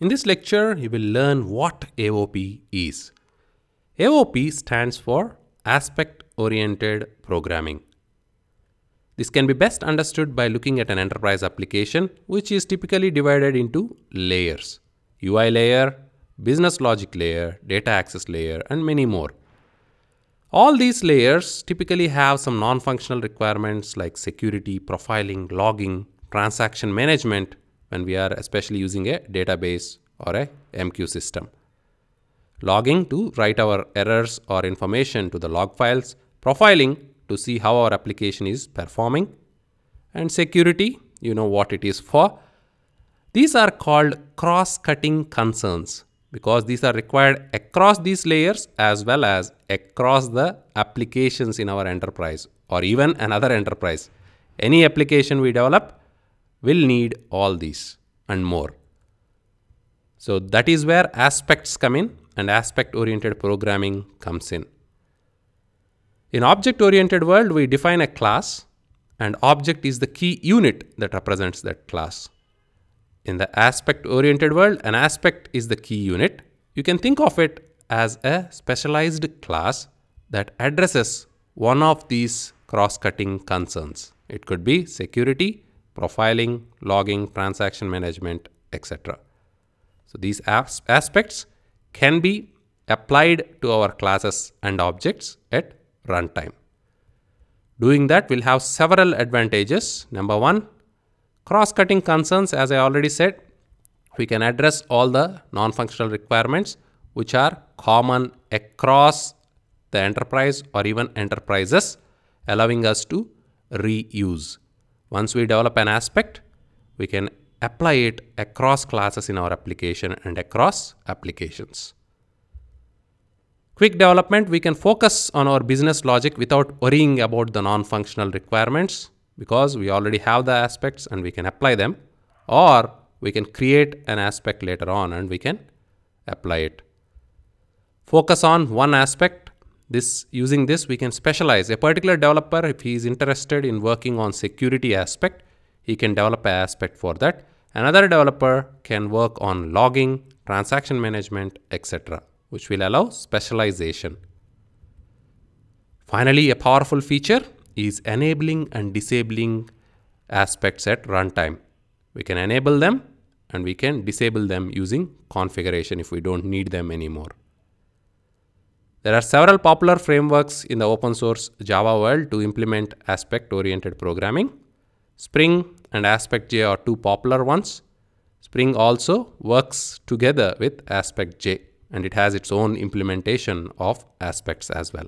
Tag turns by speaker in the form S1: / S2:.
S1: In this lecture, you will learn what AOP is. AOP stands for Aspect Oriented Programming. This can be best understood by looking at an enterprise application, which is typically divided into layers UI layer, business logic layer, data access layer, and many more. All these layers typically have some non functional requirements like security, profiling, logging, transaction management, when we are especially using a database or a MQ system. Logging to write our errors or information to the log files, profiling to see how our application is performing, and security, you know what it is for. These are called cross-cutting concerns because these are required across these layers as well as across the applications in our enterprise or even another enterprise. Any application we develop will need all these and more. So that is where aspects come in and aspect oriented programming comes in. In object oriented world, we define a class and object is the key unit that represents that class. In the aspect oriented world, an aspect is the key unit. You can think of it as a specialized class that addresses one of these cross cutting concerns. It could be security, profiling, logging, transaction management, etc. So these as aspects can be applied to our classes and objects at runtime. Doing that will have several advantages. Number one, cross-cutting concerns, as I already said, we can address all the non-functional requirements which are common across the enterprise or even enterprises, allowing us to reuse. Once we develop an aspect, we can apply it across classes in our application and across applications. Quick development, we can focus on our business logic without worrying about the non-functional requirements because we already have the aspects and we can apply them or we can create an aspect later on and we can apply it. Focus on one aspect this using this we can specialize. A particular developer if he is interested in working on security aspect he can develop an aspect for that. Another developer can work on logging transaction management etc which will allow specialization. Finally a powerful feature is enabling and disabling aspects at runtime. We can enable them and we can disable them using configuration if we don't need them anymore there are several popular frameworks in the open source Java world to implement aspect oriented programming. Spring and AspectJ are two popular ones. Spring also works together with AspectJ and it has its own implementation of aspects as well.